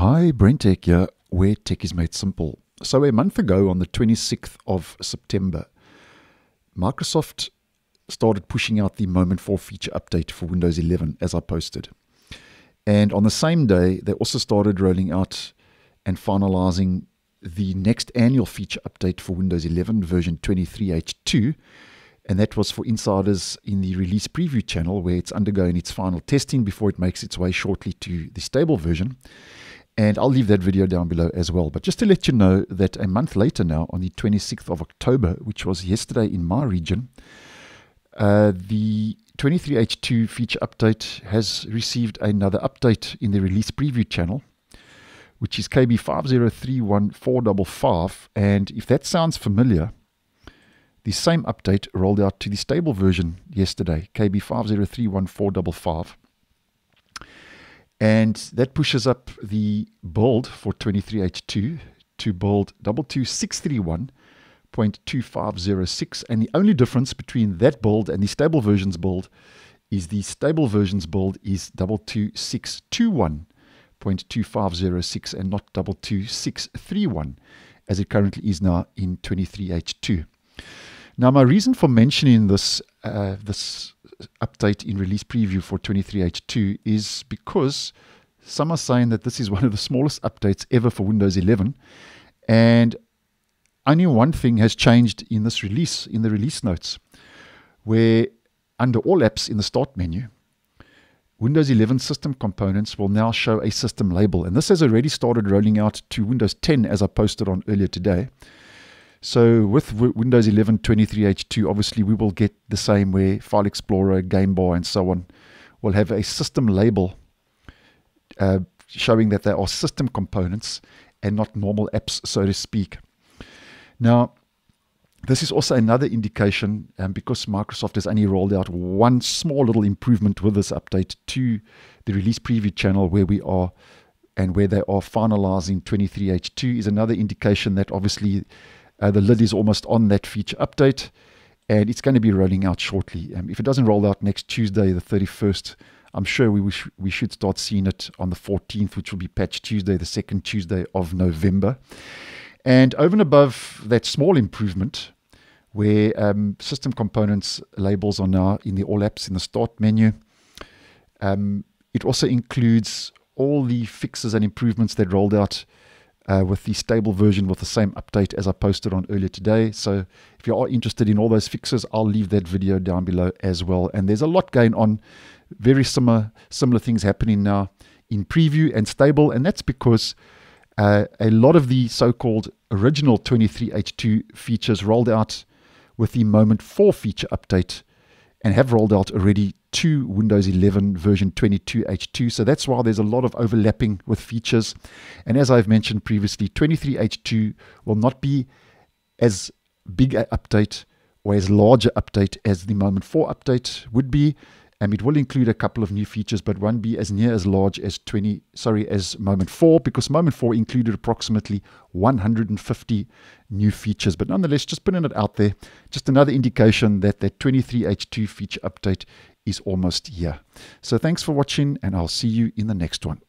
Hi, BrenTech here, where tech is made simple. So, a month ago, on the 26th of September, Microsoft started pushing out the Moment 4 feature update for Windows 11, as I posted. And on the same day, they also started rolling out and finalizing the next annual feature update for Windows 11 version 23H2. And that was for insiders in the release preview channel, where it's undergoing its final testing before it makes its way shortly to the stable version. And I'll leave that video down below as well. But just to let you know that a month later now, on the 26th of October, which was yesterday in my region, uh, the 23H2 feature update has received another update in the release preview channel, which is KB5031455. And if that sounds familiar, the same update rolled out to the stable version yesterday, KB5031455. And that pushes up the build for 23H2 to build 22631.2506. and the only difference between that build and the stable versions build is the stable versions build is 22621.2506 and not 22631 as it currently is now in 23H2. Now my reason for mentioning this uh, this update in release preview for 23H2 is because some are saying that this is one of the smallest updates ever for Windows 11 and only one thing has changed in this release, in the release notes, where under all apps in the start menu, Windows 11 system components will now show a system label. And this has already started rolling out to Windows 10 as I posted on earlier today. So with Windows 11 23H2, obviously we will get the same where File Explorer, Game Bar, and so on will have a system label uh, showing that they are system components and not normal apps, so to speak. Now, this is also another indication, um, because Microsoft has only rolled out one small little improvement with this update to the release preview channel where we are and where they are finalizing 23H2 is another indication that obviously uh, the lid is almost on that feature update and it's going to be rolling out shortly. Um, if it doesn't roll out next Tuesday, the 31st, I'm sure we, we should start seeing it on the 14th, which will be Patch Tuesday, the second Tuesday of November. And over and above that small improvement, where um, system components labels are now in the All Apps in the Start menu, um, it also includes all the fixes and improvements that rolled out uh, with the stable version with the same update as I posted on earlier today. So if you are interested in all those fixes, I'll leave that video down below as well. And there's a lot going on, very similar similar things happening now in preview and stable, and that's because uh, a lot of the so-called original 23H2 features rolled out with the Moment 4 feature update and have rolled out already to Windows 11 version 22H2. So that's why there's a lot of overlapping with features. And as I've mentioned previously, 23H2 will not be as big an update or as large an update as the Moment 4 update would be and it will include a couple of new features, but won't be as near as large as 20, sorry, as Moment 4, because Moment 4 included approximately 150 new features. But nonetheless, just putting it out there, just another indication that that 23H2 feature update is almost here. So thanks for watching, and I'll see you in the next one.